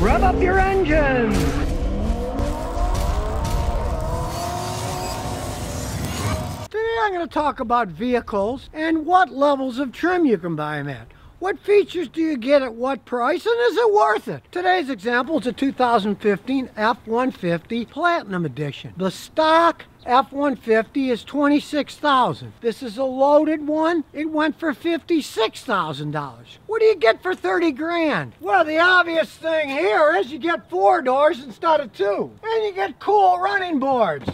Rev up your engine! Today I'm going to talk about vehicles and what levels of trim you can buy them at. What features do you get at what price and is it worth it? Today's example is a 2015 F-150 Platinum Edition. The stock F-150 is 26000 This is a loaded one. It went for $56,000. What do you get for 30 grand? Well, the obvious thing here is you get four doors instead of two. And you get cool running boards.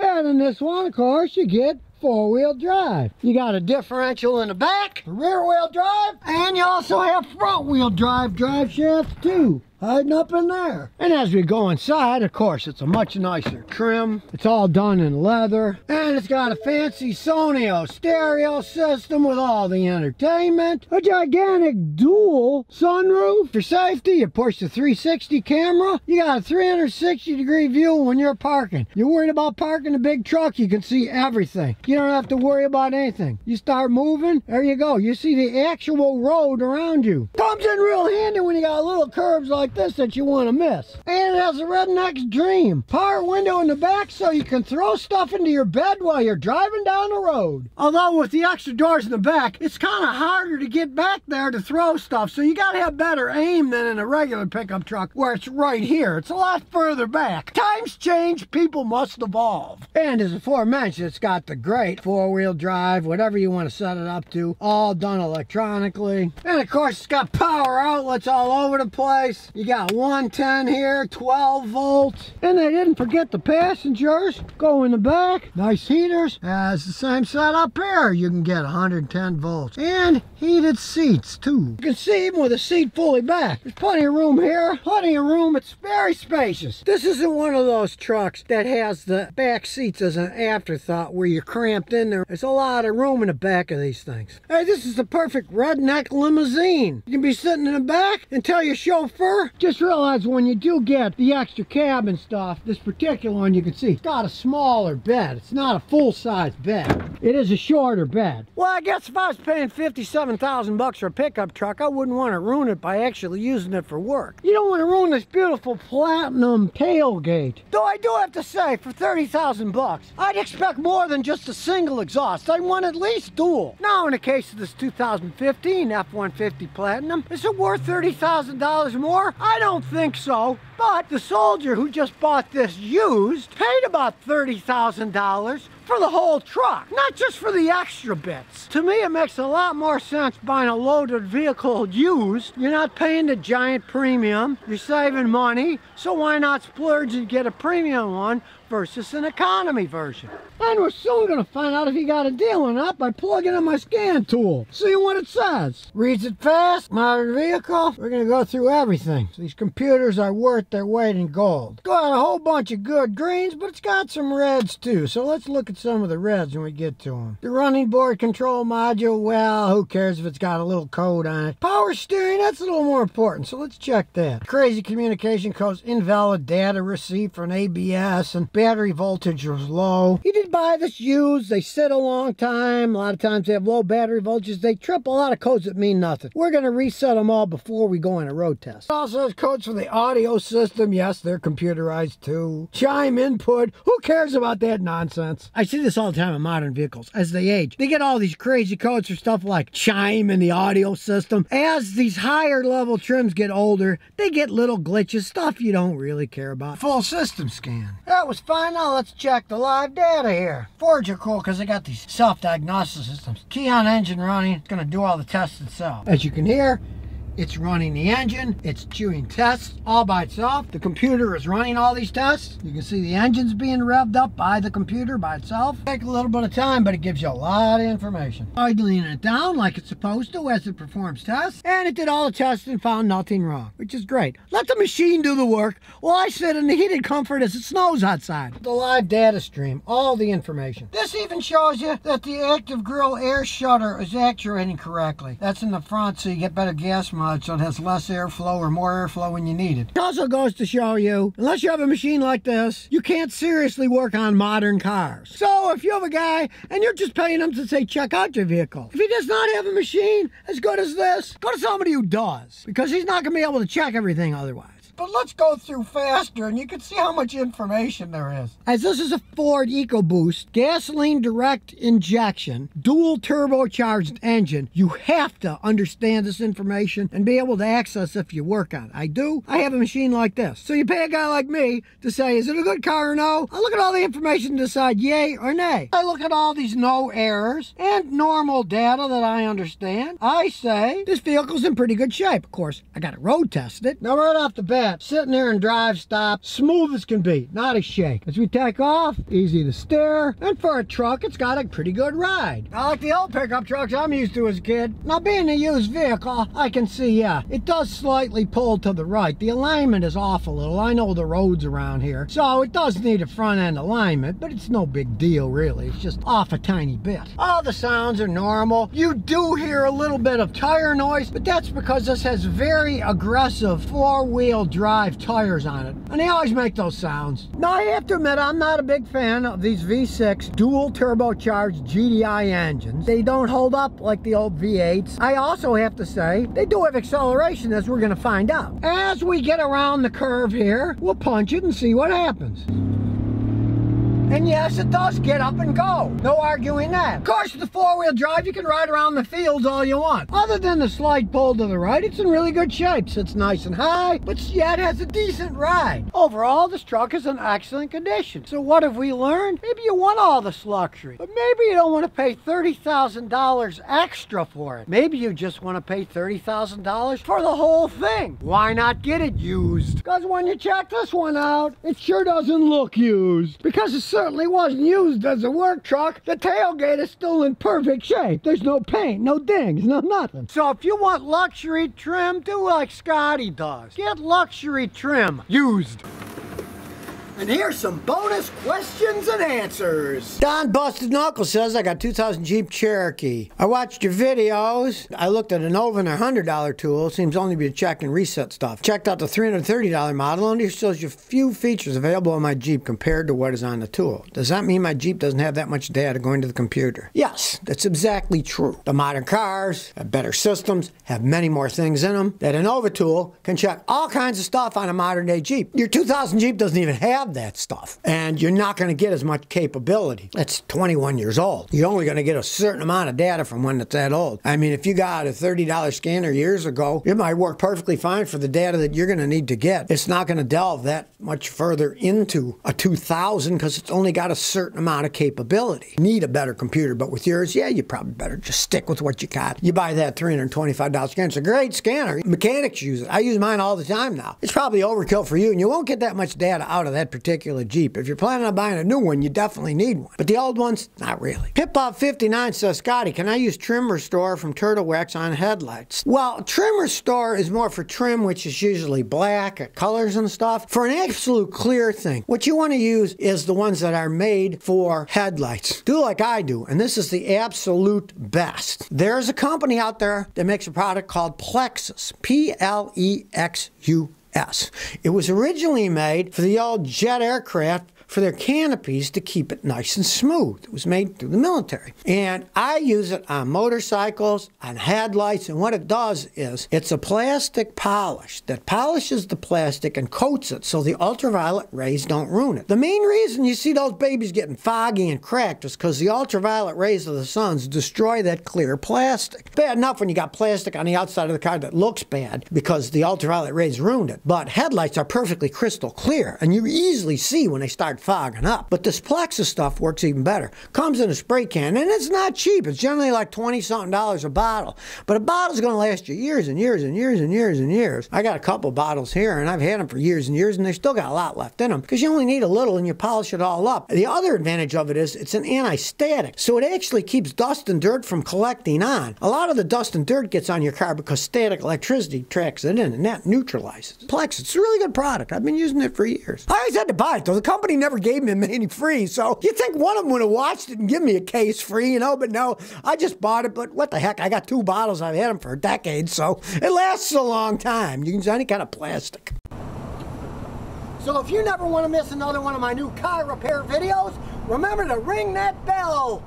And in this one, of course, you get four-wheel drive. You got a differential in the back, rear-wheel drive, and you also have front-wheel drive drive shafts too hiding up in there. And as we go inside, of course, it's a much nicer trim. It's all done in leather. And it's got a fancy Sony stereo system with all the entertainment. A gigantic dual sunroof. For safety, you push the 360 camera. You got a 360 degree view when you're parking. You're worried about parking a big truck, you can see everything. You don't have to worry about anything. You start moving, there you go. You see the actual road around you. Comes in real handy when you got little curves like like this that you want to miss. And it has a redneck's dream. Power window in the back so you can throw stuff into your bed while you're driving down the road. Although with the extra doors in the back, it's kind of harder to get back there to throw stuff. So you got to have better aim than in a regular pickup truck where it's right here. It's a lot further back. Times change, people must evolve. And as aforementioned, it's got the great four-wheel drive, whatever you want to set it up to, all done electronically. And of course, it's got power outlets all over the place. You got 110 here, 12 volts. And they didn't forget the passengers. Go in the back, nice heaters. Has the same setup here. You can get 110 volts. And heated seats too. You can see even with the seat fully back. There's plenty of room here, plenty of room. It's very spacious. This isn't one of those trucks that has the back seats as an afterthought where you're cramped in there. There's a lot of room in the back of these things. Hey, this is the perfect redneck limousine. You can be sitting in the back and tell your chauffeur, just realize when you do get the extra cabin stuff, this particular one you can see, it's got a smaller bed. It's not a full-size bed. It is a shorter bed. Well, I guess if I was paying 57,000 bucks for a pickup truck, I wouldn't want to ruin it by actually using it for work. You don't want to ruin this beautiful platinum tailgate. Though I do have to say, for 30,000 bucks, I'd expect more than just a single exhaust. I'd want at least dual. Now, in the case of this 2015 F-150 Platinum, is it worth $30,000 more? I don't think so. But the soldier who just bought this used paid about $30,000 for the whole truck, not just for the extra bits. To me, it makes a lot more sense buying a loaded vehicle used. You're not paying the giant premium, you're saving money, so why not splurge and get a premium one versus an economy version. And we're soon to find out if you got a deal or not by plugging in my scan tool. See what it says. Reads it fast, modern vehicle. We're to go through everything. So these computers are worth their weight in gold. Got a whole bunch of good greens, but it's got some reds too. So let's look at some of the reds when we get to them. The running board control module, well, who cares if it's got a little code on it. Power steering, that's a little more important. So let's check that. Crazy communication codes, invalid data received from ABS, and battery voltage was low. You did buy this used. They sit a long time. A lot of times they have low battery voltages. They trip a lot of codes that mean nothing. We're going to reset them all before we go on a road test. Also has codes for the audio system. Yes, they're computerized too. Chime input. Who cares about that nonsense? I see this all the time in modern vehicles. As they age, they get all these crazy codes for stuff like chime in the audio system. As these higher level trims get older, they get little glitches, stuff you don't really care about. Full system scan. That was fine. Now let's check the live data here. Fords are cool because they got these self-diagnostic systems. Key on engine running. It's going to do all the tests itself. As you can hear, it's running the engine. It's doing tests all by itself. The computer is running all these tests. You can see the engine's being revved up by the computer by itself. Take a little bit of time, but it gives you a lot of information. Idling it down like it's supposed to as it performs tests. And it did all the tests and found nothing wrong, which is great. Let the machine do the work while I sit in the heated comfort as it snows outside. The live data stream, all the information. This even shows you that the active grill air shutter is actuating correctly. That's in the front so you get better gas mileage so it has less airflow or more airflow when you need it. It also goes to show you, unless you have a machine like this, you can't seriously work on modern cars. So if you have a guy and you're just paying him to say check out your vehicle, if he does not have a machine as good as this, go to somebody who does, because he's not going to be able to check everything otherwise. But let's go through faster and you can see how much information there is. As this is a Ford EcoBoost gasoline direct injection, dual turbocharged engine, you have to understand this information and be able to access if you work on it. I do. I have a machine like this. So you pay a guy like me to say, is it a good car or no? I look at all the information to decide yay or nay. I look at all these no errors and normal data that I understand. I say this vehicle's in pretty good shape. Of course, I got it road tested. it. Now right off the bat, sitting there and drive stop, smooth as can be, not a shake. As we take off, easy to steer, and for a truck, it's got a pretty good ride. I like the old pickup trucks I'm used to as a kid. Now being a used vehicle, I can see, yeah, it does slightly pull to the right. The alignment is off a little. I know the roads around here, so it does need a front end alignment, but it's no big deal really. It's just off a tiny bit. All the sounds are normal. You do hear a little bit of tire noise, but that's because this has very aggressive four-wheel drive tires on it. And they always make those sounds. Now I have to admit, I'm not a big fan of these V6 dual turbocharged GDI engines. They don't hold up like the old V8s. I also have to say, they do have acceleration as we're gonna find out. As we get around the curve here, we'll punch it and see what happens. And yes, it does get up and go. No arguing that. Of course, the four-wheel drive, you can ride around the fields all you want. Other than the slight pull to the right, it's in really good shape. Sits nice and high, but yet has a decent ride. Overall, this truck is in excellent condition. So what have we learned? Maybe you want all this luxury, but maybe you don't want to pay $30,000 extra for it. Maybe you just want to pay $30,000 for the whole thing. Why not get it used? Because when you check this one out, it sure doesn't look used. Because it's certainly wasn't used as a work truck. The tailgate is still in perfect shape. There's no paint, no dings, no nothing. So if you want luxury trim, do like Scotty does. Get luxury trim used. And here's some bonus questions and answers. Don Busted Knuckle says, I got 2000 Jeep Cherokee. I watched your videos. I looked at an over and a $100 tool. Seems only to be a check and reset stuff. Checked out the $330 model and it shows you few features available on my Jeep compared to what is on the tool. Does that mean my Jeep doesn't have that much data going to the computer? Yes, that's exactly true. The modern cars have better systems, have many more things in them. That Innova tool can check all kinds of stuff on a modern day Jeep. Your 2000 Jeep doesn't even have that stuff. And you're not going to get as much capability. It's 21 years old. You're only going to get a certain amount of data from when it's that old. I mean, if you got a $30 scanner years ago, it might work perfectly fine for the data that you're going to need to get. It's not going to delve that much further into a 2000 because it's only got a certain amount of capability. You need a better computer, but with yours, yeah, you probably better just stick with what you got. You buy that $325 scanner. It's a great scanner. Mechanics use it. I use mine all the time now. It's probably overkill for you, and you won't get that much data out of that particular Jeep. If you're planning on buying a new one, you definitely need one. But the old ones, not really. Hip-Hop59 says, Scotty, can I use Trim Restore from Turtle Wax on headlights? Well, Trim Restore is more for trim, which is usually black, colors and stuff. For an absolute clear thing, what you want to use is the ones that are made for headlights. Do like I do, and this is the absolute best. There's a company out there that makes a product called Plexus, P-L-E-X-U S. It was originally made for the old jet aircraft for their canopies to keep it nice and smooth. It was made through the military. And I use it on motorcycles, on headlights, and what it does is it's a plastic polish that polishes the plastic and coats it so the ultraviolet rays don't ruin it. The main reason you see those babies getting foggy and cracked is because the ultraviolet rays of the suns destroy that clear plastic. Bad enough when you got plastic on the outside of the car that looks bad because the ultraviolet rays ruined it. But headlights are perfectly crystal clear, and you easily see when they start fogging up. But this Plexus stuff works even better. Comes in a spray can, and it's not cheap. It's generally like 20 something dollars a bottle. But a bottle's going to last you years and years and years and years and years. I got a couple bottles here, and I've had them for years and years, and they still got a lot left in them because you only need a little and you polish it all up. The other advantage of it is it's an anti-static, so it actually keeps dust and dirt from collecting on. A lot of the dust and dirt gets on your car because static electricity tracks it in, and that neutralizes. Plex, it's a really good product. I've been using it for years. I always had to buy it, though. The company never never gave them any free. So you think one of them would have watched it and give me a case free, you know? But no, I just bought it. But what the heck? I got two bottles. I've had them for a decade, so it lasts a long time. You can use any kind of plastic. So if you never want to miss another one of my new car repair videos, remember to ring that bell.